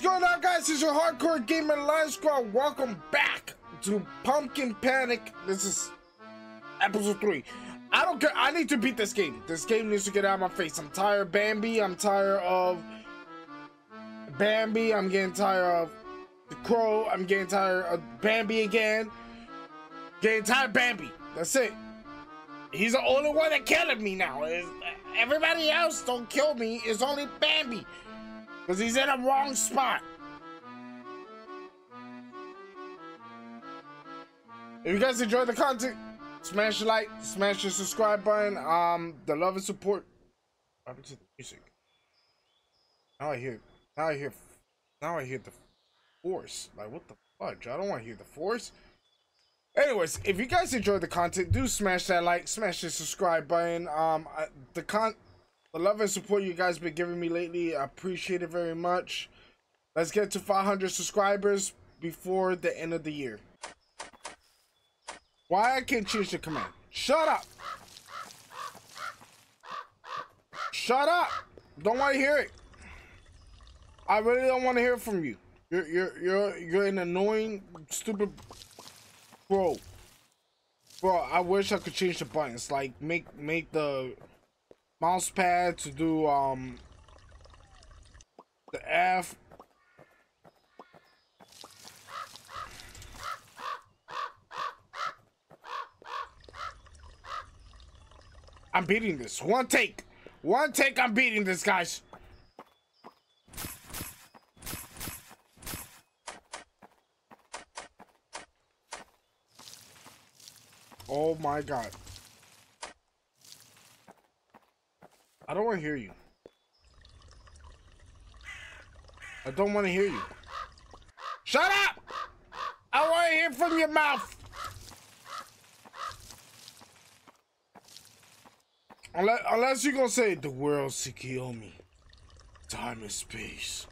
What's going on, guys? It's your Hardcore Gamer Lion Squad. Welcome back to Pumpkin Panic. This is episode three. I don't care. I need to beat this game. This game needs to get out of my face. I'm tired Bambi. I'm tired of Bambi. I'm getting tired of the Crow. I'm getting tired of Bambi again. Getting tired Bambi. That's it. He's the only one that killing me now. Everybody else don't kill me. It's only Bambi. Because he's in a wrong spot. If you guys enjoyed the content, smash the like, smash the subscribe button. Um, the love and support. What happened to the music? Now I hear, now I hear, now I hear the force. Like what the fudge? I don't want to hear the force. Anyways, if you guys enjoyed the content, do smash that like, smash the subscribe button. Um, the con the love and support you guys been giving me lately. I appreciate it very much. Let's get to 500 subscribers before the end of the year. Why I can't change the command? Shut up! Shut up! Don't want to hear it. I really don't want to hear from you. You're you're you're you're an annoying, stupid bro. Bro, I wish I could change the buttons. Like make make the mouse pad to do um the F I'm beating this. One take. One take, I'm beating this, guys. Oh my god. I don't want to hear you. I don't want to hear you. Shut up! I want to hear from your mouth. Unless, unless you're gonna say the world Tsukiyomi. Time and space.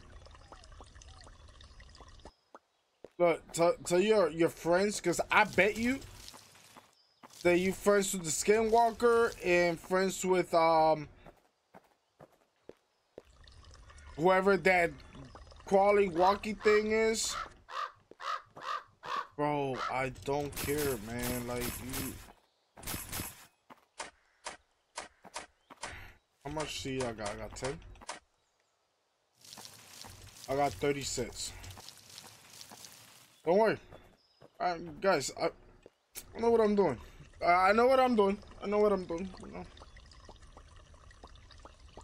Look, tell, tell your your friends, cause I bet you that you friends with the Skinwalker and friends with um whoever that quality walkie thing is. Bro, I don't care, man. Like, you... How much seed I got? I got 10? I got 36. Don't worry. Uh, guys, I, I know what I'm doing. I know what I'm doing. I know what I'm doing. You know.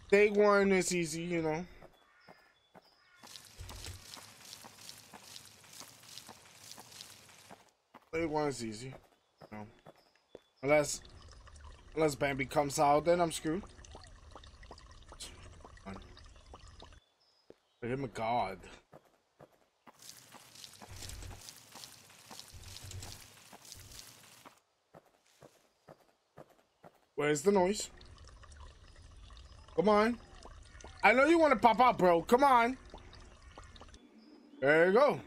Day one is easy, you know. Day one's easy. Know. Unless unless Bambi comes out, then I'm screwed. But him a god. Where's the noise? Come on. I know you want to pop out, bro. Come on. There you go.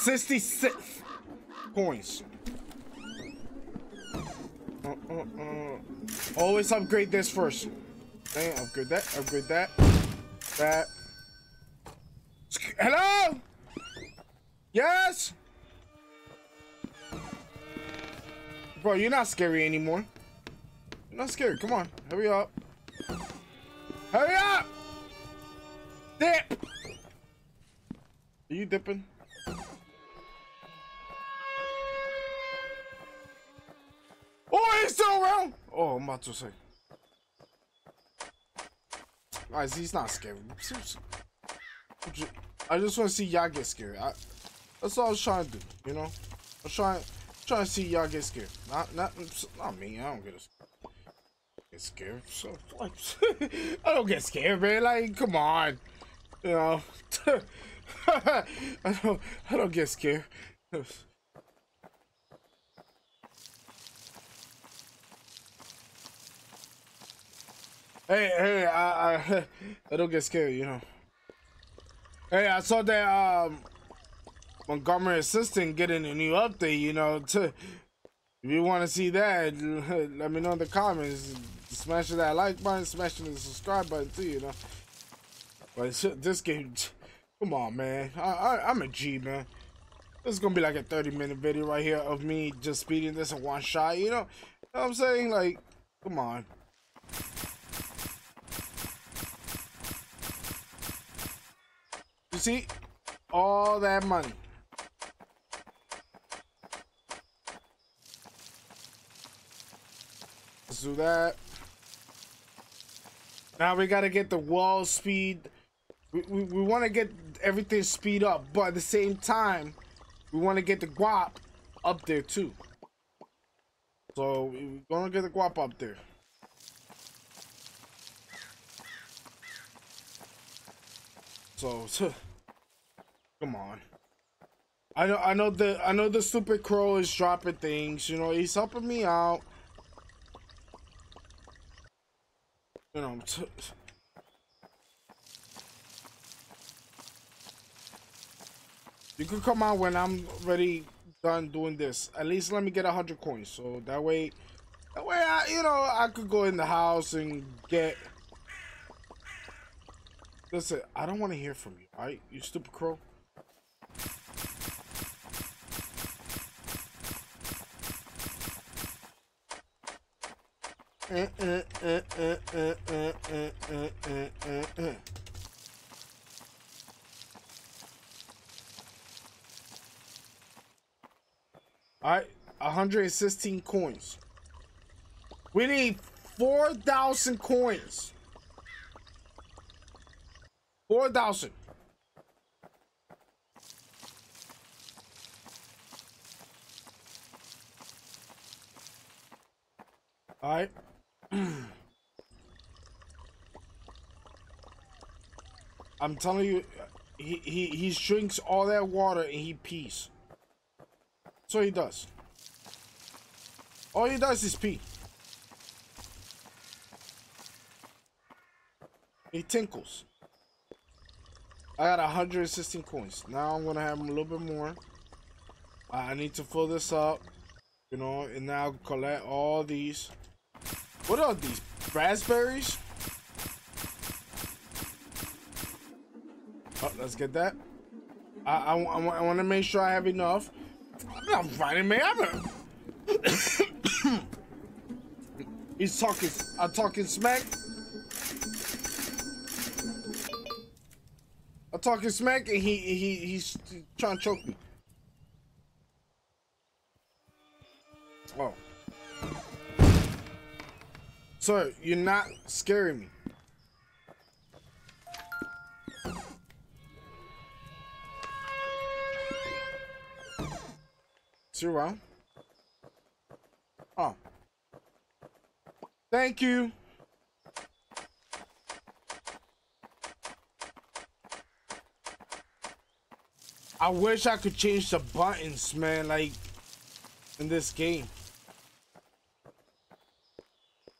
66 points. Uh, uh, uh. Always upgrade this first. Okay, upgrade that, upgrade that. That. Hello? Yes? Bro, you're not scary anymore. You're not scary. Come on. Hurry up. Hurry up! Dip! Are you dipping? Oh, I'm about to say. Guys, he's not scary. Seriously. I just want to see y'all get scared. I, that's all I was trying to do, you know? I was trying, trying to see y'all get scared. Not, not, not me. I don't get, a, get scared. So, I don't get scared, man. Like, come on. You know? I don't, I don't get scared. Hey, hey, I, I, I don't get scared, you know. Hey, I saw that um, Montgomery Assistant getting a new update, you know. To, if you want to see that, let me know in the comments. Smash that like button, smash the subscribe button too, you know. But this game, come on, man. I, I, I'm a G, man. This is gonna be like a 30 minute video right here of me just speeding this in one shot, you know? You know what I'm saying? Like, come on. You see? All that money. Let's do that. Now we gotta get the wall speed. We, we, we want to get everything speed up, but at the same time, we want to get the guap up there too. So we're gonna get the guap up there. So come on. I know I know the I know the stupid crow is dropping things, you know, he's helping me out. You know, You can come out when I'm ready done doing this. At least let me get a hundred coins. So that way that way I you know I could go in the house and get Listen, I don't want to hear from you, alright? You stupid crow. Uh, Alright, 116 coins. We need 4,000 coins. 4,000. Alright. I'm telling you, he, he, he drinks all that water and he pees. So he does. All he does is pee. He tinkles. I got 116 coins. Now I'm gonna have a little bit more. I need to fill this up, you know, and now collect all these. What are these? Raspberries? Oh, let's get that. I, I, I, I want to make sure I have enough. I'm fighting me ever. He's talking. I'm talking smack. I'm talking smack, and he he he's trying to choke me. Sir, you're not scaring me. Zero. Oh. Thank you. I wish I could change the buttons, man, like in this game.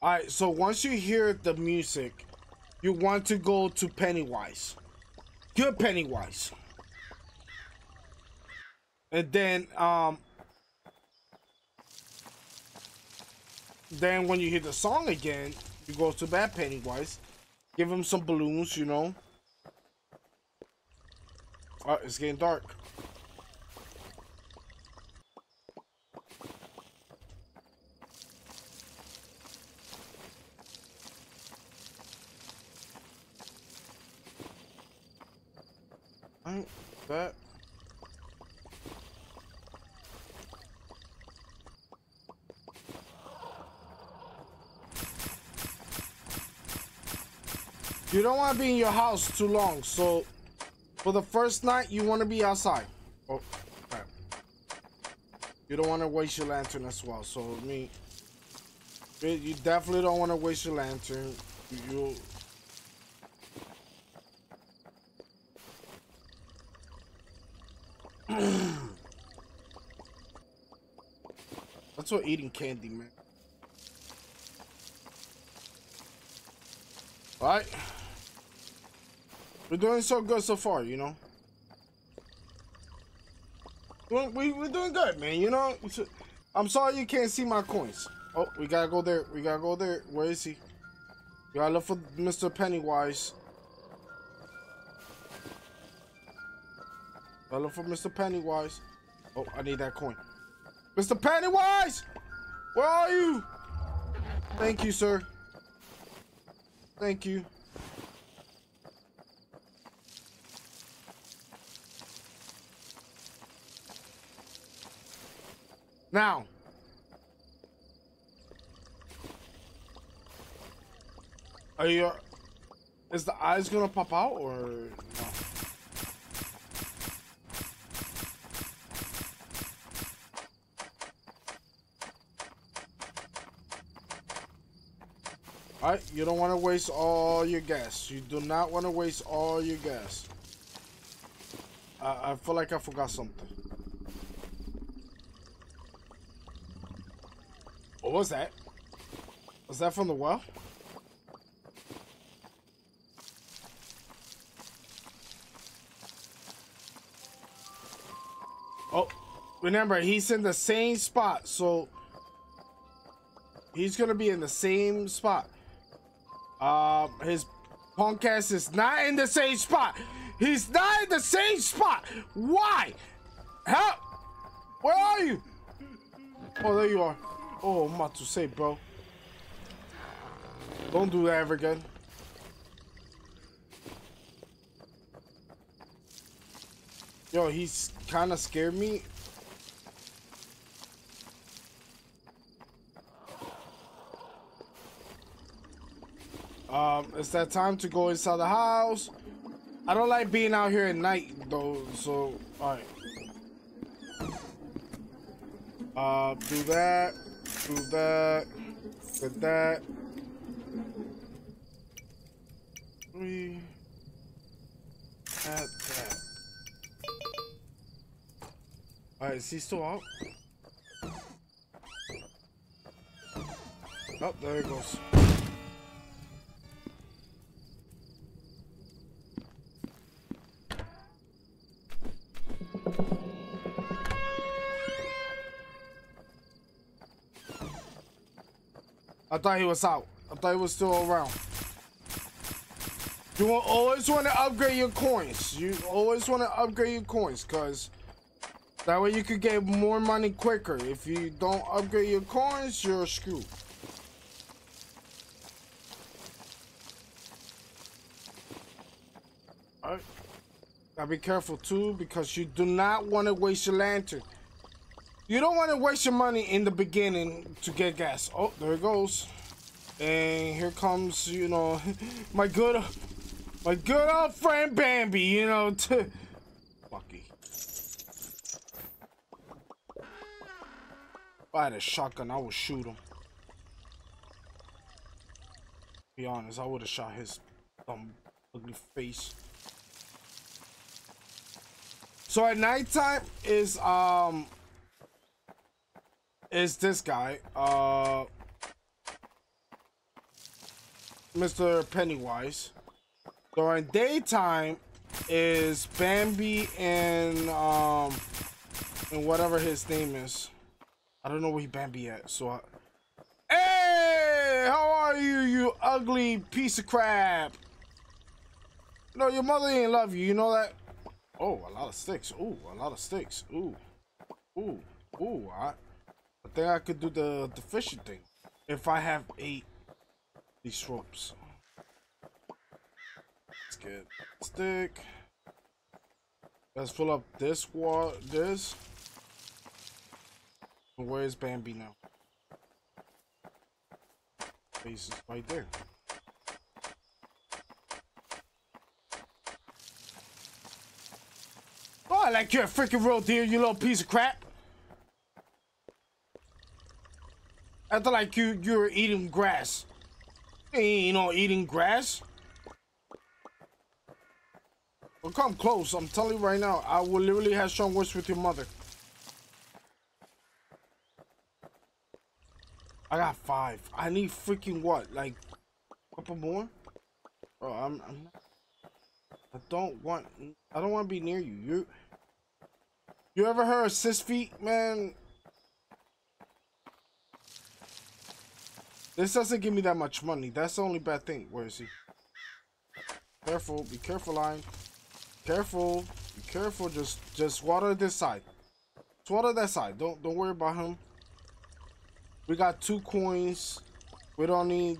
Alright, so once you hear the music, you want to go to Pennywise. Good Pennywise. And then um Then when you hear the song again, you go to Bad Pennywise. Give him some balloons, you know. Oh, it's getting dark. I that You don't want to be in your house too long, so for the first night, you want to be outside. Oh, crap. You don't want to waste your lantern as well, so me, you definitely don't want to waste your lantern. You. That's what eating candy, man. All right. We're doing so good so far, you know. We, we're doing good, man, you know. I'm sorry you can't see my coins. Oh, we gotta go there. We gotta go there. Where is he? You gotta look for Mr. Pennywise. I look for Mr. Pennywise. Oh, I need that coin. Mr. Pennywise! Where are you? Thank you, sir. Thank you. Now. Are you... Is the eyes gonna pop out or no? Alright, you don't want to waste all your gas. You do not want to waste all your gas. I, I feel like I forgot something. What was that? Was that from the well? Oh, remember, he's in the same spot, so he's gonna be in the same spot. Uh, his punk ass is not in the same spot. He's not in the same spot. Why? Help! Where are you? Oh, there you are. Oh, I'm about to say, bro. Don't do that ever again. Yo, he's kind of scared me. Um, it's that time to go inside the house. I don't like being out here at night though, so alright. Uh, do that, do that, get that. Three. Add that. Alright, is he still out? Oh, there he goes. I thought he was out. I thought he was still around. You always want to upgrade your coins. You always want to upgrade your coins, cause that way you could get more money quicker. If you don't upgrade your coins, you're screwed. Alright. Gotta be careful too, because you do not want to waste your lantern. You don't want to waste your money in the beginning to get gas. Oh, there it goes. And here comes, you know, my good, my good old friend Bambi, you know, to... Lucky. If I had a shotgun, I would shoot him. Be honest, I would have shot his dumb, ugly face. So at nighttime is, um, is this guy, uh, Mr. Pennywise. During daytime is Bambi and um and whatever his name is. I don't know where he Bambi at. So, I... hey, how are you, you ugly piece of crap? No, your mother ain't love you. You know that? Oh, a lot of sticks. Ooh, a lot of sticks. Ooh, ooh, ooh. I I think I could do the, the fishing thing. If I have eight these ropes. Let's get stick. Let's fill up this wall this. Where's Bambi now? Is right there. Oh, I like you're a freaking real deer, you little piece of crap. After like you you're eating grass. You know, eating grass. Well, come close. I'm telling you right now, I will literally have strong words with your mother. I got five. I need freaking what? Like, a couple more? Bro, I'm, I'm not, I don't want, I don't want to be near you. You, you ever heard of sis feet, man? This doesn't give me that much money. That's the only bad thing. Where is he? Careful. Be careful, line. Careful. Be careful. Just just water this side. Just water that side. Don't don't worry about him. We got two coins. We don't need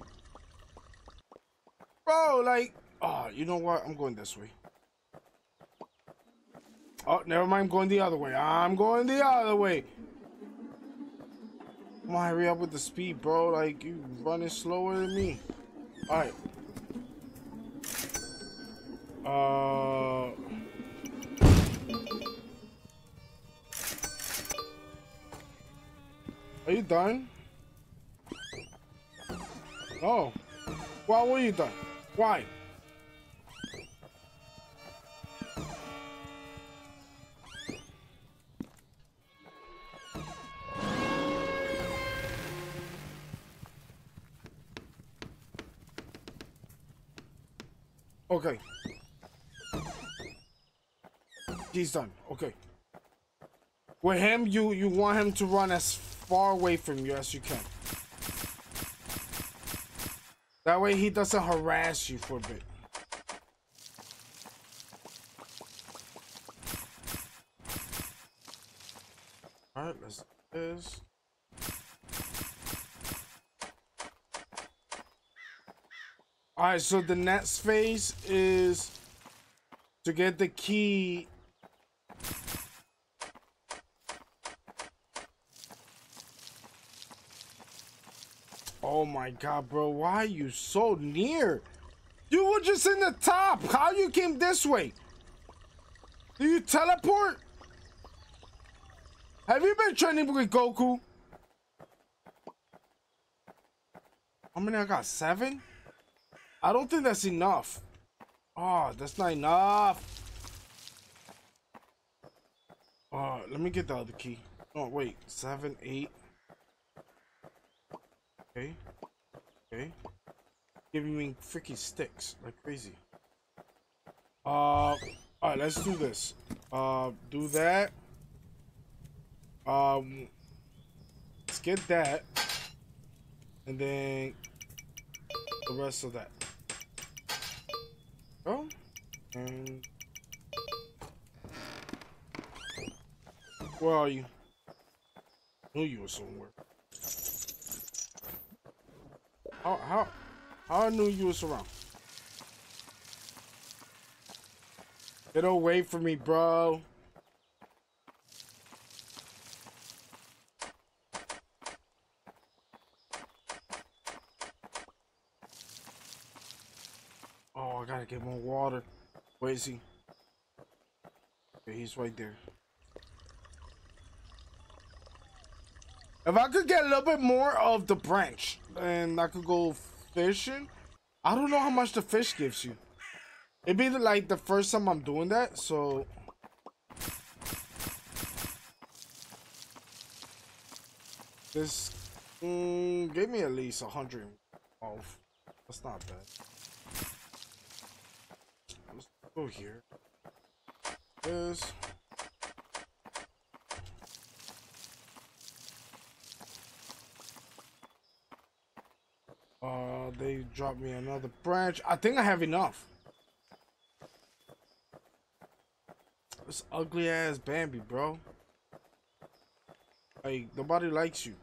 Bro, like oh you know what? I'm going this way. Oh, never mind. I'm going the other way. I'm going the other way. Come on, hurry up with the speed, bro. Like, you running slower than me. Alright. Uh... Are you done? Oh. Why were you done? Why? Okay. He's done. Okay. With him, you you want him to run as far away from you as you can. That way he doesn't harass you for a bit. Alright, let's do this. Alright, so the next phase is to get the key. Oh my god, bro. Why are you so near? You were just in the top. How you came this way? Do you teleport? Have you been training with Goku? How many I got? Seven? I don't think that's enough. Oh, that's not enough. Uh, let me get the other key. Oh, wait. Seven, eight. Okay. Okay. Giving me freaking sticks like crazy. Uh, alright, let's do this. Uh, do that. Um, let's get that. And then the rest of that. Oh, and where are you? Knew you were somewhere. How how how I knew you was around? Get away from me, bro. Get more water. Where is he? Okay, he's right there. If I could get a little bit more of the branch, and I could go fishing. I don't know how much the fish gives you. It'd be like the first time I'm doing that, so... This mm, gave me at least a hundred off. That's not bad. Go here. Is uh they dropped me another branch. I think I have enough. This ugly ass Bambi, bro. Like nobody likes you.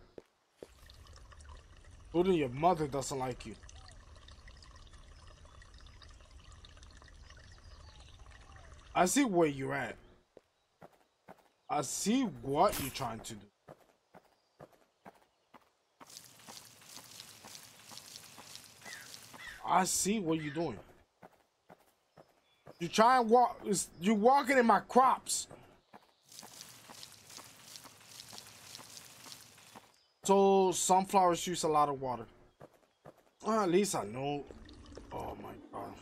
Including your mother doesn't like you. I see where you're at. I see what you're trying to do. I see what you're doing. You try and walk. You're walking in my crops. So sunflowers use a lot of water. Well, at least I know. Oh my god.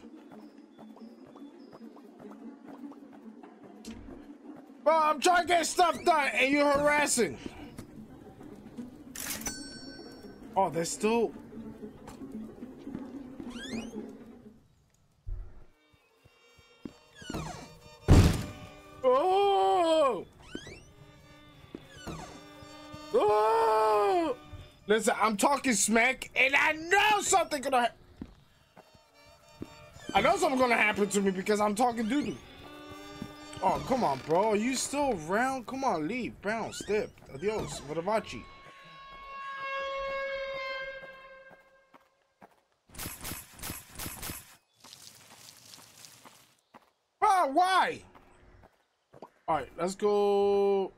Bro, I'm trying to get stuff done and you're harassing. Oh, there's still... Oh! Oh! Listen, I'm talking smack, and I know something gonna. I know something gonna happen to me because I'm talking doo doo. Oh, come on, bro. Are you still around? Come on, leave. Bounce, step. Adios. Vadavachi. Ah, why? Alright, let's go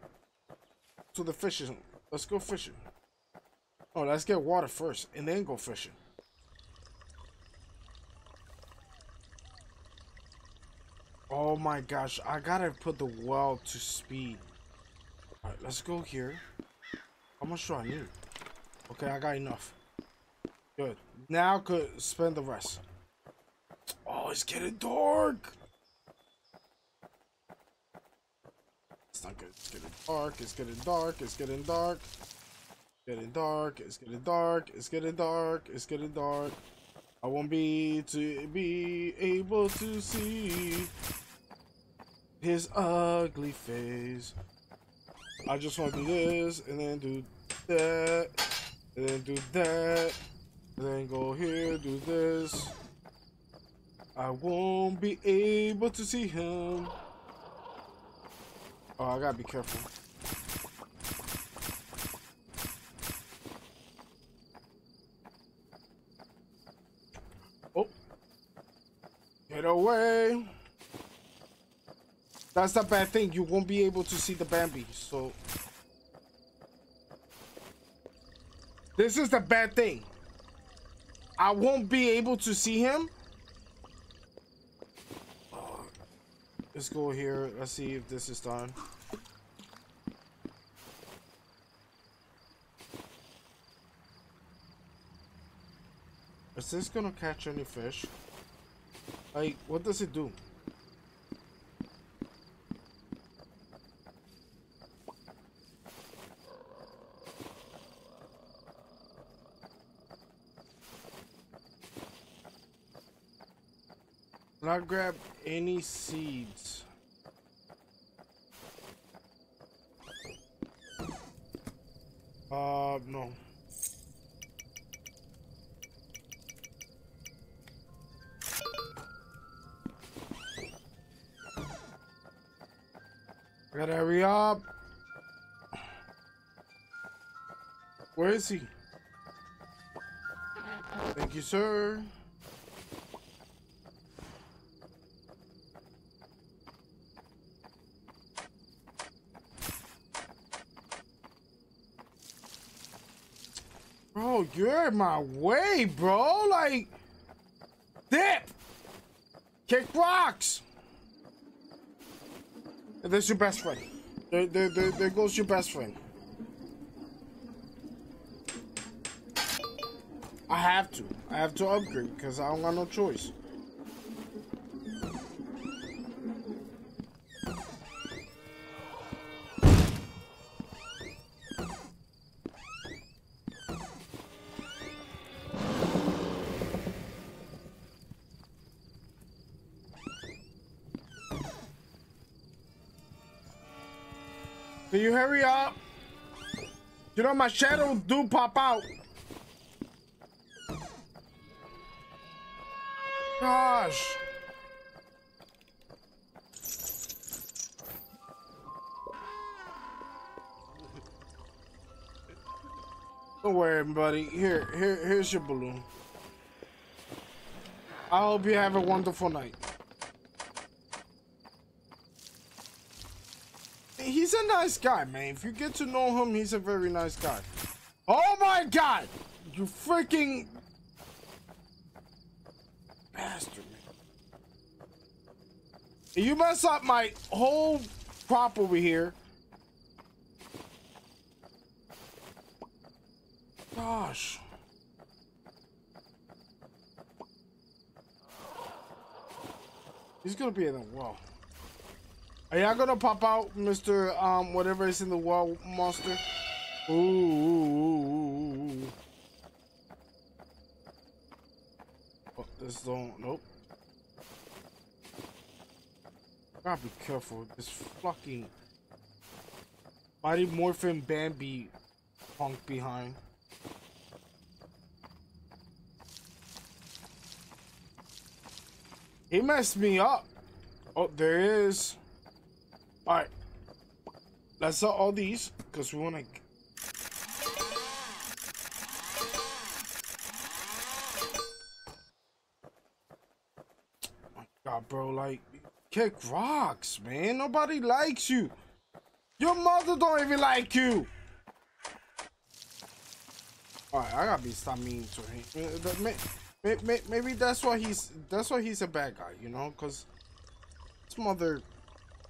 to the fishing. Let's go fishing. Oh, let's get water first and then go fishing. Oh my gosh, I gotta put the well to speed. Alright, let's go here. How much do I need? Okay, I got enough. Good. Now could spend the rest. Oh, it's getting dark. It's not good. It's getting dark. It's getting dark. It's getting dark. Getting dark. It's getting dark. It's getting dark. It's getting dark. I won't be to be able to see his ugly face. I just want to do this and then do that and then do that and then go here, do this. I won't be able to see him. Oh, I gotta be careful. Oh. Get away. That's the bad thing. You won't be able to see the Bambi, so... This is the bad thing. I won't be able to see him. Uh, let's go here. Let's see if this is done. Is this gonna catch any fish? Like, what does it do? Not grab any seeds. Uh, no. I gotta hurry up. Where is he? Thank you, sir. You're my way, bro. Like, dip. Kick rocks. There's your best friend. There, there, there, there goes your best friend. I have to. I have to upgrade because I don't got no choice. You know my shadow do pop out. Gosh. Don't worry, buddy. Here, here, here's your balloon. I hope you have a wonderful night. He's a nice guy, man. If you get to know him, he's a very nice guy. Oh my god! You freaking bastard, man. You mess up my whole crop over here. Gosh. He's gonna be in the well. Are y'all gonna pop out, Mister? Um, whatever is in the wall, monster. Ooh. ooh, ooh, ooh oh, this zone. Nope. Gotta be careful. This fucking Mighty Morphin Bambi punk behind. He messed me up. Oh, there is. Alright. Let's sell all these, because we want to... Oh my God, bro, like, kick rocks, man. Nobody likes you. Your mother don't even like you. Alright, I gotta be stop mean to him. Uh, maybe that's why he's that's why he's a bad guy, you know, because his mother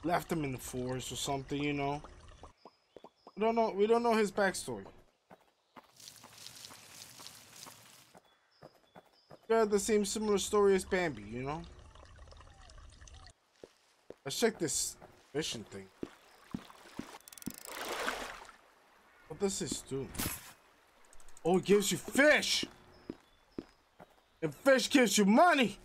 left him in the forest or something, you know. We don't know. We don't know his backstory. Yeah, the same similar story as Bambi, you know. Let's check this fishing thing. What does this do? Oh, it gives you fish. And fish gives you money.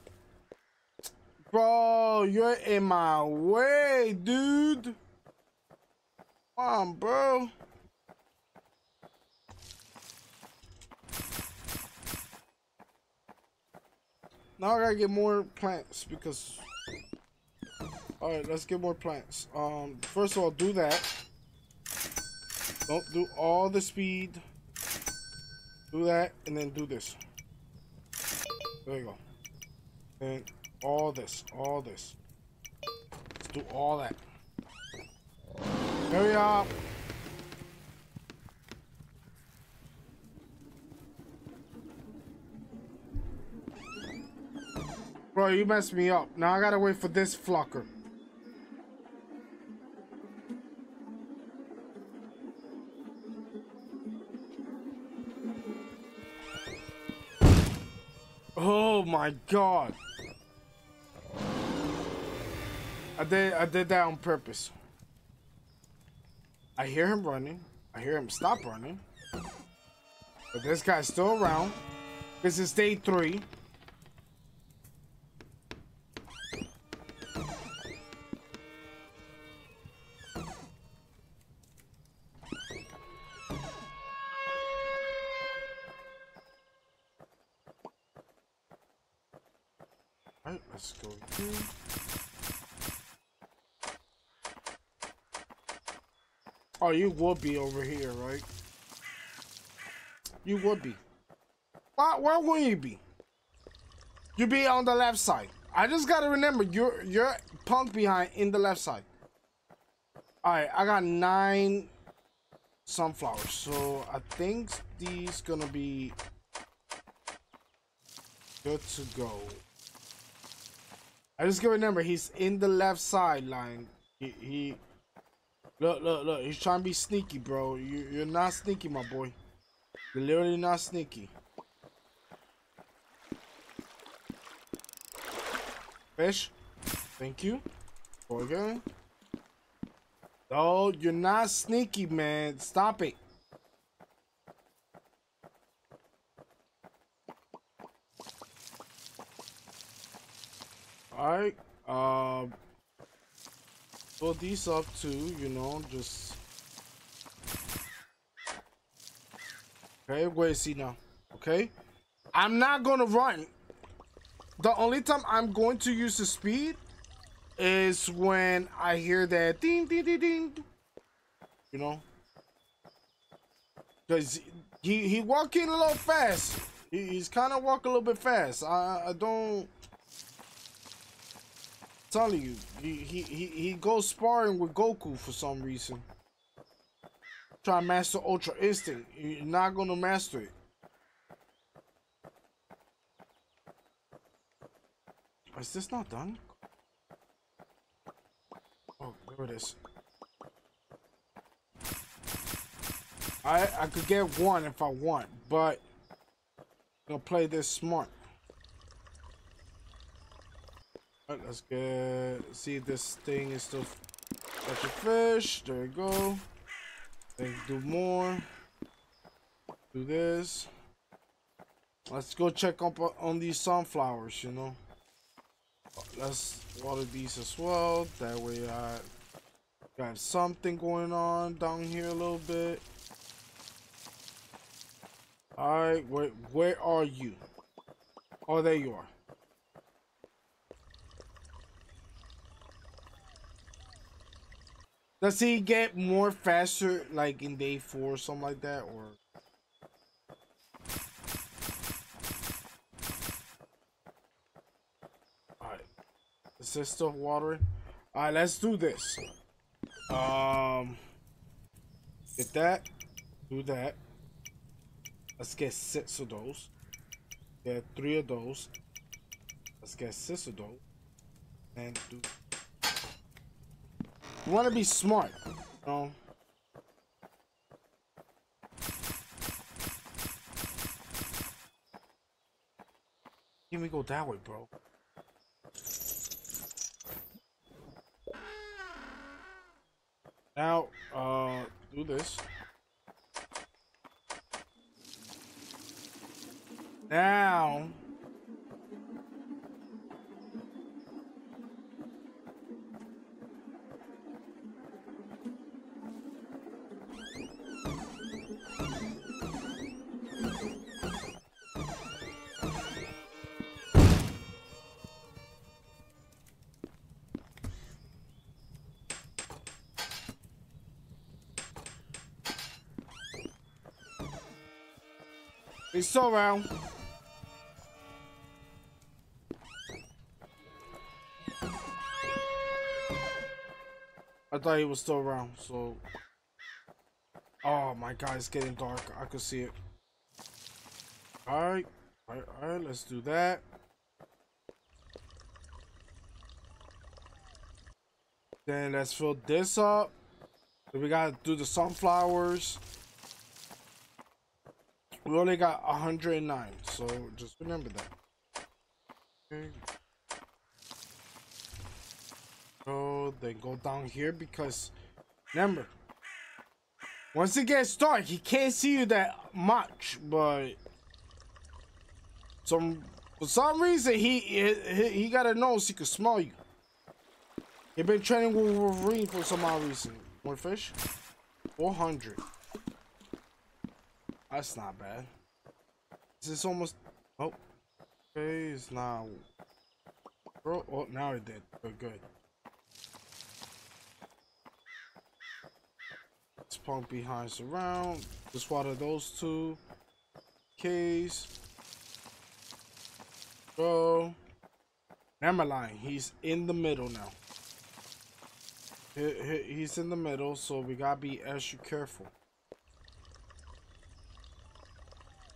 Bro, you're in my way, dude. Come on, bro. Now I gotta get more plants because... Alright, let's get more plants. Um, first of all, do that. Don't do all the speed. Do that, and then do this. There you go. And all this, all this. Let's do all that. Hurry up. Bro, you messed me up. Now I gotta wait for this flocker. Oh my god. I did I did that on purpose. I hear him running. I hear him stop running. But this guy's still around. This is day three. You would be over here, right? You would be. Why, why wouldn't you be? You be on the left side. I just gotta remember, you're you're punk behind in the left side. Alright, I got nine sunflowers. So I think these gonna be good to go. I just gotta remember he's in the left sideline. He, he look look look. He's trying to be sneaky, bro. You you're not sneaky, my boy. You're literally not sneaky. Fish. Thank you. Okay. No, you're not sneaky, man. Stop it. Alright, um, fill these up too, you know, just... Okay, is he now? Okay. I'm not gonna run. The only time I'm going to use the speed is when I hear that ding ding ding ding. You know? Cause he he walking a little fast. He, he's kind of walking a little bit fast. I I don't telling you, he, he, he, goes sparring with Goku for some reason. Try to master Ultra Instinct. You're not gonna master it. Is this not done? Oh, there it is. I I could get one if I want, but I'm gonna play this smart. Right, let's get see this thing is still catch a fish. There we go. Then do more. Do this. Let's go check up on these sunflowers, you know. Let's water these as well. That way I got something going on down here a little bit. Alright, where where are you? Oh there you are. Does he get more faster like in day four or something like that or Alright. Is this still watering? Alright, let's do this. Um get that. Do that. Let's get six of those. Get three of those. Let's get six of those. And do you want to be smart, you know? Let me go that way, bro. Now, uh, do this. Now, Still around. I thought he was still around, so... Oh my god, it's getting dark. I could see it. Alright. Alright, alright, let's do that. Then let's fill this up. Then we gotta do the sunflowers. We only got 109, so just remember that. Okay. So then go down here because remember, once it gets dark, he can't see you that much, but some for some reason he he, he got a nose he can smell you. He been training with Wolverine for some odd reason. More fish? 400. That's not bad. This is almost... Oh. Okay, it's. Bro, oh, now it did. Good, good. Let's pump behind surround. Just water those two. Case. Go. Neverline, he's in the middle now. He, he, he's in the middle, so we gotta be extra careful.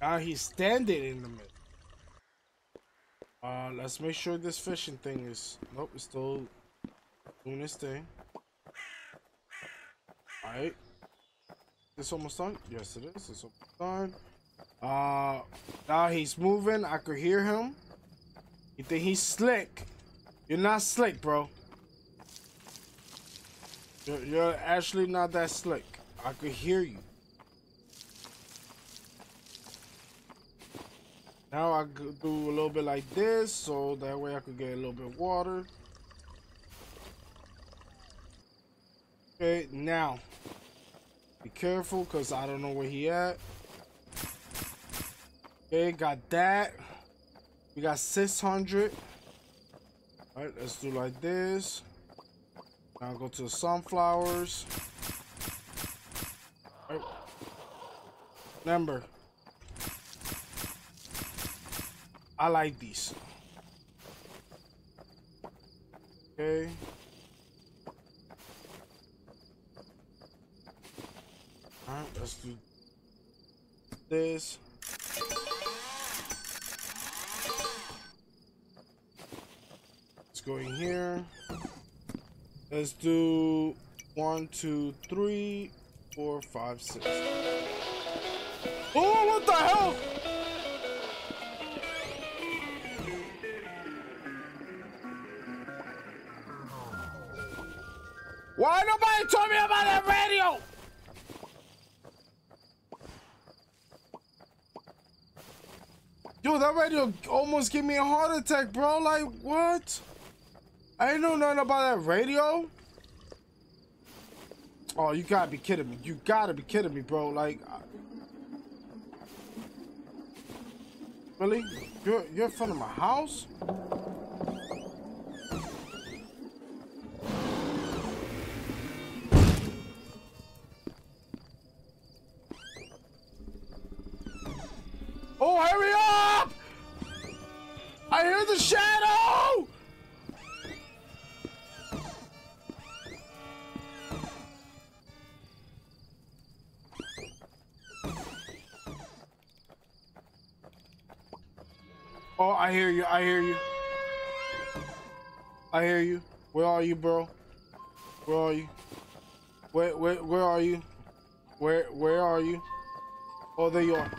Now he's standing in the middle. Uh, let's make sure this fishing thing is... Nope, it's still doing this thing. Alright. It's almost done? Yes, it is. It's almost done. Uh, now he's moving. I could hear him. You think he's slick? You're not slick, bro. You're, you're actually not that slick. I could hear you. Now I could do a little bit like this, so that way I could get a little bit water. Okay, now, be careful, because I don't know where he at. Okay, got that. We got 600. Alright, let's do like this. Now go to the sunflowers. Right. Remember, I like this. Okay. Alright, let's do this. Let's go in here. Let's do one, two, three, four, five, six. Oh, what the hell? Why nobody told me about that radio? Yo, that radio almost gave me a heart attack, bro. Like, what? I know nothing about that radio. Oh, you gotta be kidding me. You gotta be kidding me, bro. Like, really? You're, you're in front of my house? I hear you. I hear you. I hear you. Where are you, bro? Where are you? Where where where are you? Where where are you? Oh, there you are.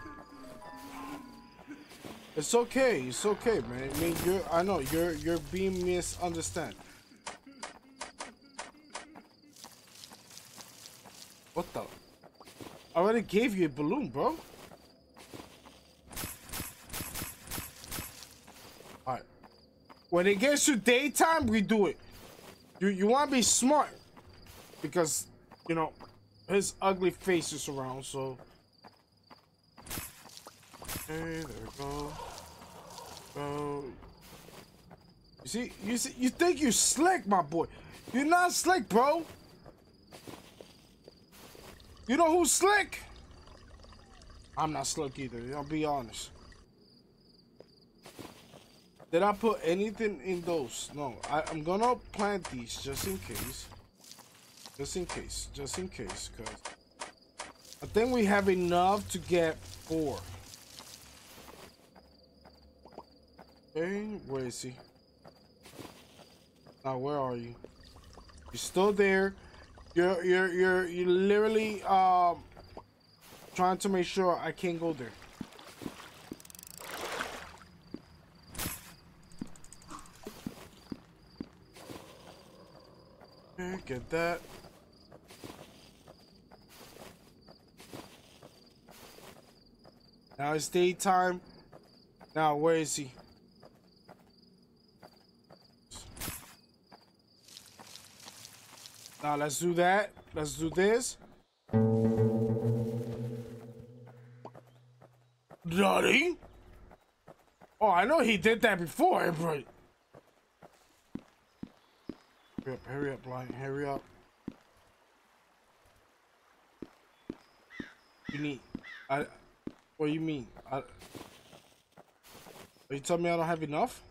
It's okay. It's okay, man. I mean, you're. I know you're. You're being misunderstood. What the? I already gave you a balloon, bro. When it gets to daytime, we do it. You you want to be smart because you know his ugly face is around. So. Okay, there we go. Go. You see, you see, you think you slick, my boy. You're not slick, bro. You know who's slick? I'm not slick either. I'll be honest. Did I put anything in those? No. I, I'm gonna plant these just in case. Just in case. Just in case. Cause I think we have enough to get four. Okay, where is he? Now, where are you? You're still there. You're you're you're you're literally um trying to make sure I can't go there. Okay, get that. Now it's daytime. Now where is he? Now let's do that. Let's do this. Daddy? Oh, I know he did that before, but... Hurry up, hurry up, Blind, hurry up. You need... I... What do you mean? I... Are you telling me I don't have enough?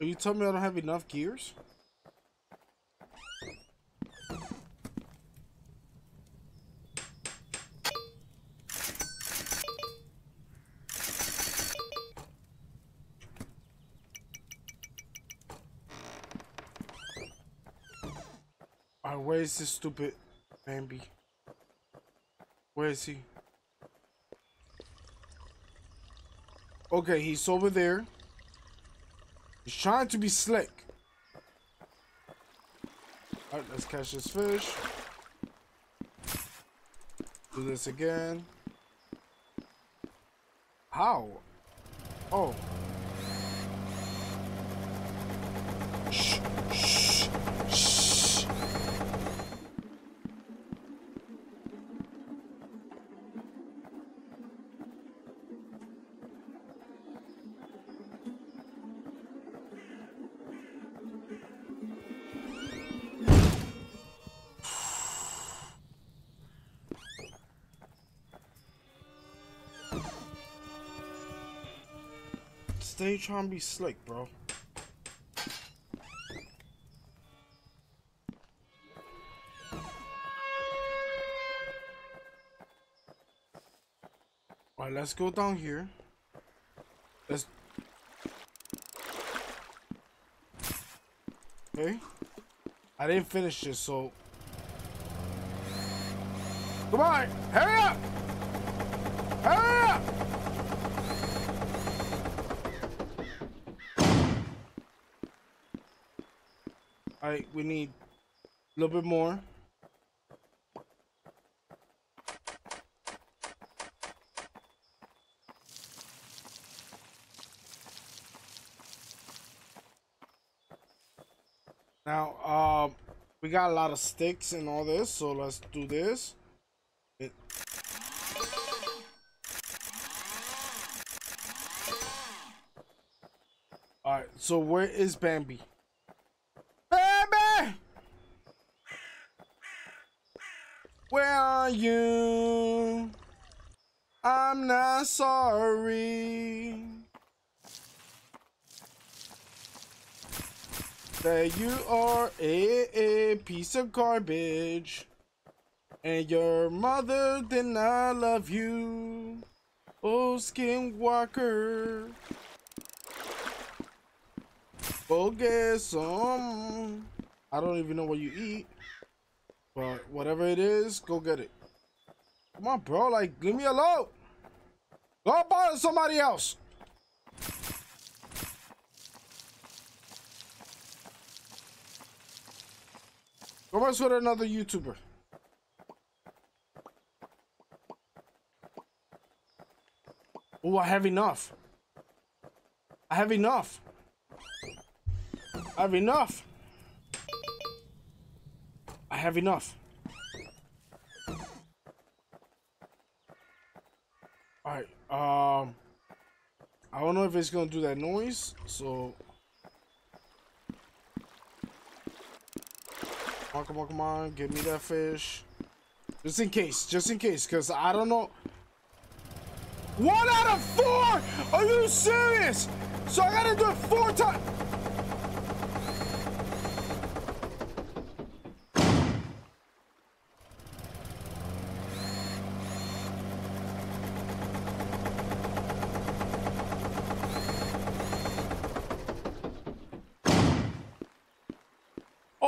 Are you telling me I don't have enough gears? Alright, where is this stupid Bambi? Where is he? Okay, he's over there. He's trying to be slick. Alright, let's catch this fish. Do this again. How? Oh. Stay trying to be slick, bro. Alright, let's go down here. Let's... Okay. I didn't finish this, so... Come on! Hurry up! Hurry up! Alright, we need a little bit more. Now, um, we got a lot of sticks and all this, so let's do this. It Alright, so where is? Bambi! Where are you? I'm not sorry that you are a, a piece of garbage and your mother did not love you. Oh, Skinwalker. Oh, go get some. I don't even know what you eat. But whatever it is, go get it. Come on, bro. Like, leave me alone. Go bother somebody else. Go mess with another YouTuber. Oh, I have enough. I have enough. I have enough. I have enough. Alright, um... I don't know if it's gonna do that noise, so... Come on, come on, come on, give me that fish. Just in case, just in case, because I don't know... One out of four? Are you serious? So I gotta do it four times.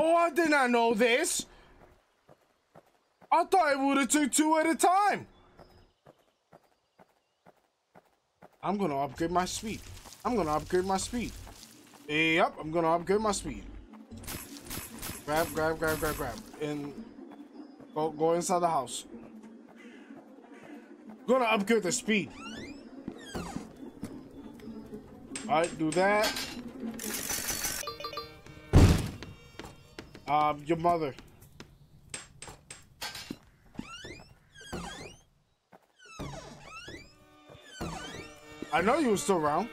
Oh, I did not know this. I thought it would have took two at a time. I'm gonna upgrade my speed. I'm gonna upgrade my speed. Yep, I'm gonna upgrade my speed. Grab, grab, grab, grab, grab. And go go inside the house. Gonna upgrade the speed. Alright, do that. Um, your mother. I know you were still around.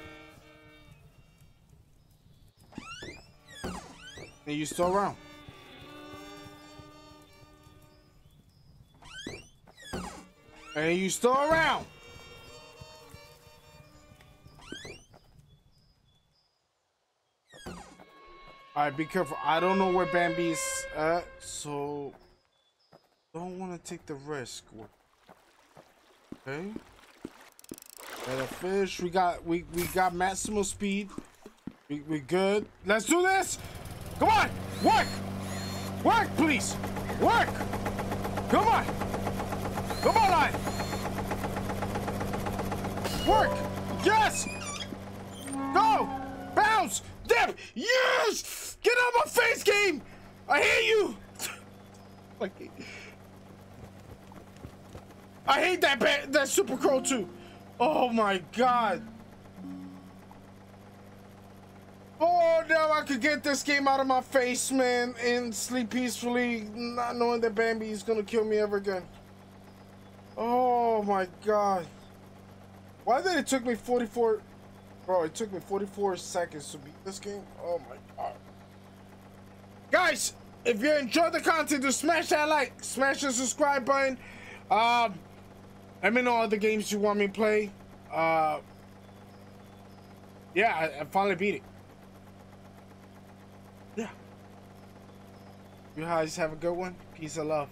And you still around. And you still around. Alright, be careful. I don't know where Bambi's at, so don't want to take the risk. Okay. Got a fish. We got we we got maximum speed. We we good. Let's do this. Come on, work, work, please, work. Come on, come on, line. Work. Yes. Go. Bounce. Dip. Yes. Get out of my face, game. I hate you. I hate that that Super Crow too. Oh my god. Oh, now I could get this game out of my face, man, and sleep peacefully, not knowing that Bambi is gonna kill me ever again. Oh my god. Why did it took me 44... Bro, it took me 44 seconds to beat this game? Oh my god. Guys, if you enjoyed the content, just smash that like, smash the subscribe button. Um, let me know other games you want me to play. Uh, yeah, I, I finally beat it. Yeah. You guys have a good one. Peace and love.